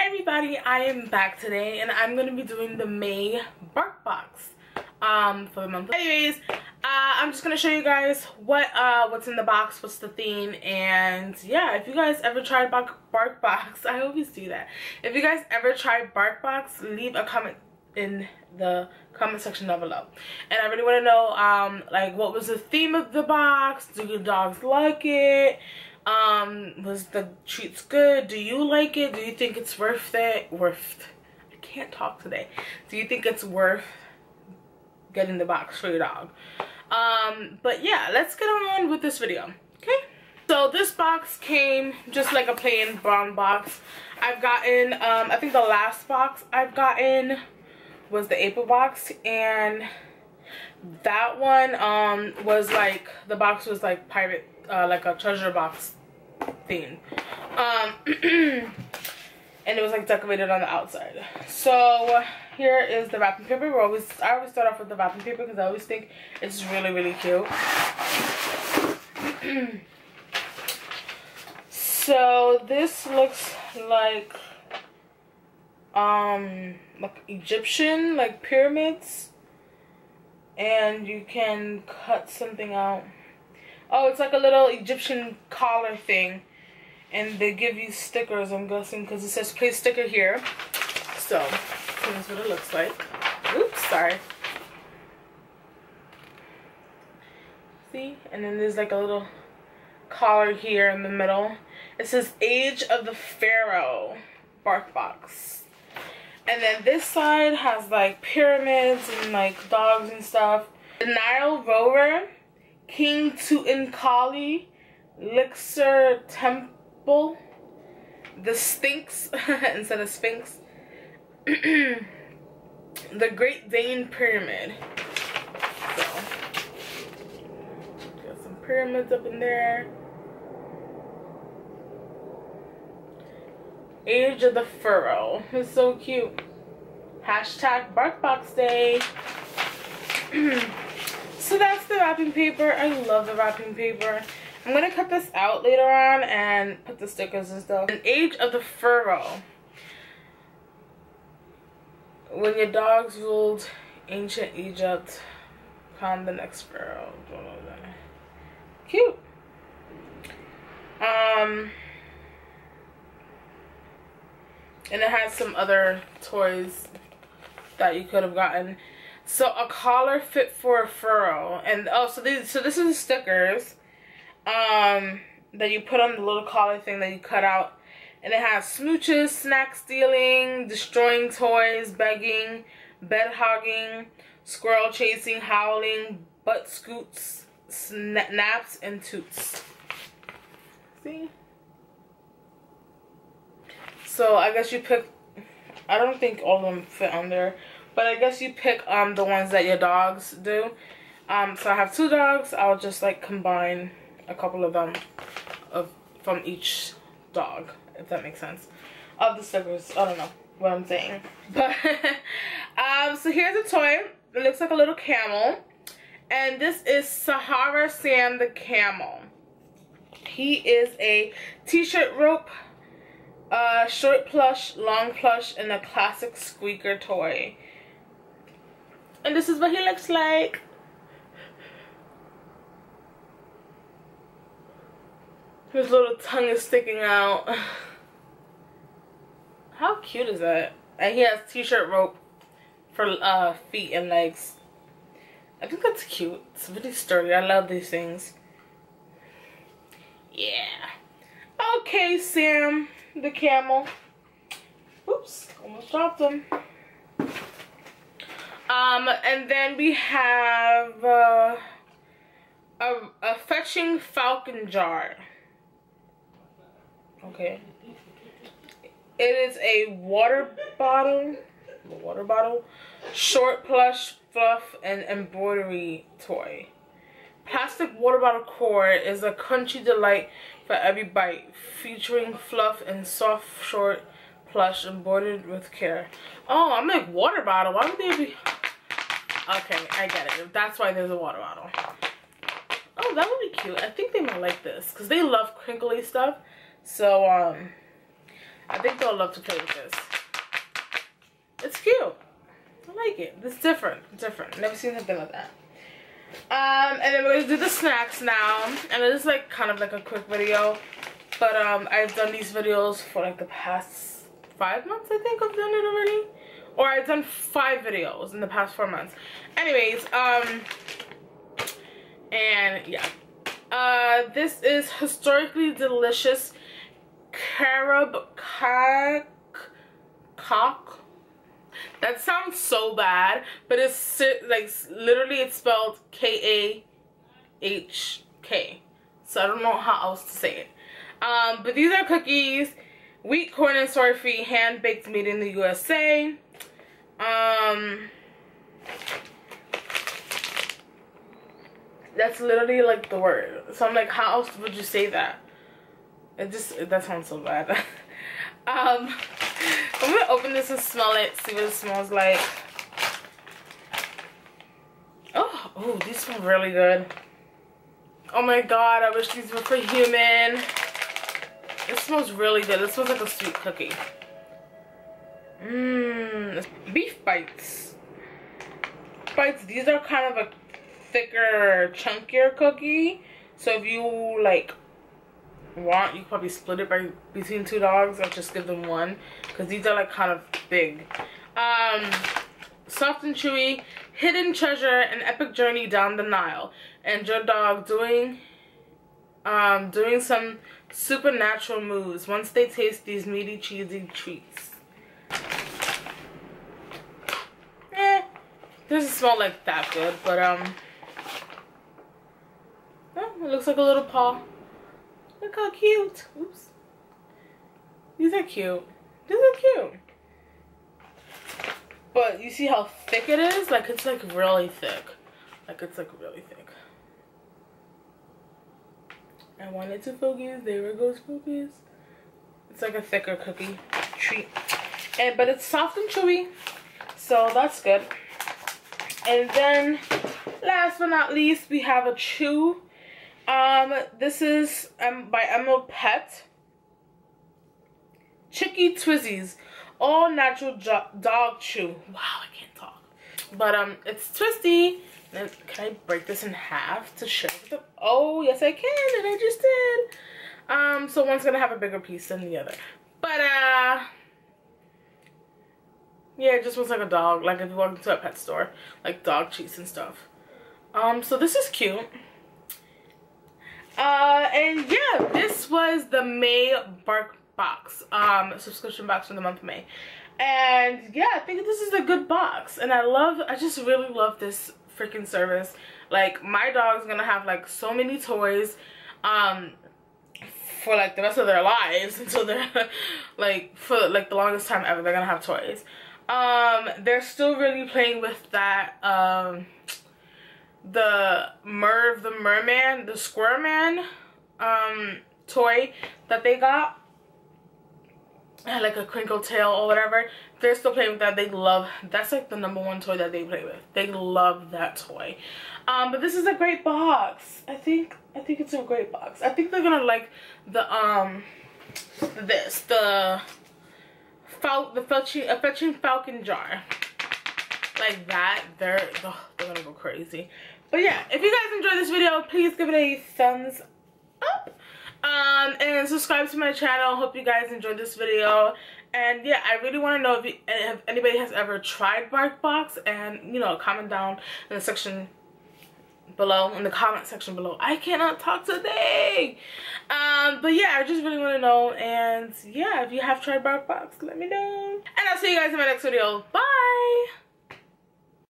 Hey everybody, I am back today and I'm going to be doing the May Bark Box um, for the month. Anyways, uh, I'm just going to show you guys what uh, what's in the box, what's the theme, and yeah, if you guys ever tried Bark, Bark Box, I always do that. If you guys ever tried Bark Box, leave a comment in the comment section down below and i really want to know um like what was the theme of the box do your dogs like it um, was the treats good? Do you like it? Do you think it's worth it? Worth. I can't talk today. Do you think it's worth getting the box for your dog? Um, but yeah, let's get on with this video. Okay. So this box came just like a plain brown box. I've gotten, um, I think the last box I've gotten was the April box and that one um was like the box was like pirate uh, like a treasure box theme. Um, and it was like decorated on the outside. So here is the wrapping paper. we always I always start off with the wrapping paper because I always think it's really really cute. so this looks like um like Egyptian like pyramids and you can cut something out Oh, it's like a little Egyptian collar thing. And they give you stickers, I'm guessing, because it says place sticker here. So, that's what it looks like. Oops, sorry. See? And then there's like a little collar here in the middle. It says Age of the Pharaoh bark box. And then this side has like pyramids and like dogs and stuff. The Nile Rover King Tutankhamun, Elixir Temple, the Sphinx instead of Sphinx, the Great Dane Pyramid. So, got some pyramids up in there. Age of the Furrow. It's so cute. Hashtag BarkBox Day. wrapping paper. I love the wrapping paper. I'm to cut this out later on and put the stickers and stuff. An age of the pharaoh. When your dogs ruled ancient Egypt, crowned the next pharaoh. Cute. Um, and it has some other toys that you could have gotten. So a collar fit for a furrow. And oh so these so this is the stickers um that you put on the little collar thing that you cut out. And it has smooches, snack stealing, destroying toys, begging, bed hogging, squirrel chasing, howling, butt scoots, naps, and toots. See? So I guess you pick, I don't think all of them fit on there. But I guess you pick um the ones that your dogs do. Um, so I have two dogs. I'll just like combine a couple of them of from each dog, if that makes sense. Of the stickers. I don't know what I'm saying. But um so here's a toy. It looks like a little camel. And this is Sahara Sam the camel. He is a t-shirt rope, uh, short plush, long plush, and a classic squeaker toy. And this is what he looks like. His little tongue is sticking out. How cute is that? And he has t-shirt rope for uh, feet and legs. I think that's cute. It's really sturdy. I love these things. Yeah. Okay, Sam, the camel. Oops, almost dropped him. Um, and then we have uh, a, a fetching falcon jar. Okay. It is a water bottle, water bottle, short plush fluff and embroidery toy. Plastic water bottle cord is a crunchy delight for every bite, featuring fluff and soft short plush embroidered with care. Oh, I'm like water bottle. Why would they be? Okay, I get it. That's why there's a water bottle. Oh, that would be cute. I think they might like this because they love crinkly stuff. So, um, I think they'll love to play with this. It's cute. I like it. It's different. Different. Never seen something like that. Um, and then we're gonna do the snacks now. And it is like kind of like a quick video. But um, I've done these videos for like the past five months, I think I've done it already. Or I've done five videos in the past four months. Anyways, um, and yeah. Uh, this is historically delicious carob cock cock that sounds so bad, but it's like literally it's spelled K A H K. So I don't know how else to say it. Um, but these are cookies, wheat, corn, and soy free, hand baked, made in the USA. Um, that's literally like the word. So I'm like, how else would you say that? It just that sounds so bad. um, I'm gonna open this and smell it, see what it smells like. Oh, oh, these smell really good. Oh my god, I wish these were for human. It smells really good. It smells like a sweet cookie. Mmm, beef bites. Bites, these are kind of a thicker, chunkier cookie. So if you like want, you probably split it by between two dogs or just give them one. Because these are like kind of big. Um, soft and chewy, hidden treasure, an epic journey down the Nile. And your dog doing um, doing some supernatural moves once they taste these meaty, cheesy treats. Doesn't smell like that good, but um, oh, it looks like a little paw. Look how cute. Oops. These are cute. These are cute. But you see how thick it is? Like it's like really thick. Like it's like really thick. I wanted to focus. There it goes focus. It's like a thicker cookie treat. And but it's soft and chewy. So that's good. And then last but not least we have a chew um, this is um, by Emerald Pet. Chicky Twizzies. All natural dog chew. Wow, I can't talk. But um, it's twisty. can I break this in half to show them? Oh, yes I can, and I just did. Um, so one's gonna have a bigger piece than the other. But uh, yeah, it just looks like a dog. Like if you walk into a pet store, like dog treats and stuff. Um, so this is cute. Uh, and yeah, this was the May Bark box, um, subscription box for the month of May. And yeah, I think this is a good box. And I love, I just really love this freaking service. Like, my dog's gonna have like so many toys, um, for like the rest of their lives until they're like for like the longest time ever they're gonna have toys um they're still really playing with that um the Merv the Merman, the Square Man um, toy that they got. Like a crinkle tail or whatever. They're still playing with that. They love, that's like the number one toy that they play with. They love that toy. Um, but this is a great box. I think, I think it's a great box. I think they're gonna like the, um, this, the, fal the fetching, a fetching falcon jar. Like that, they're, oh, they're gonna go crazy. But yeah, if you guys enjoyed this video, please give it a thumbs up. Um, and subscribe to my channel. Hope you guys enjoyed this video. And yeah, I really want to know if, you, if anybody has ever tried BarkBox. And, you know, comment down in the section below in the comment section below. I cannot talk today. Um but yeah i just really want to know and yeah if you have tried barkbox let me know. And i'll see you guys in my next video. Bye